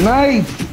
Nice!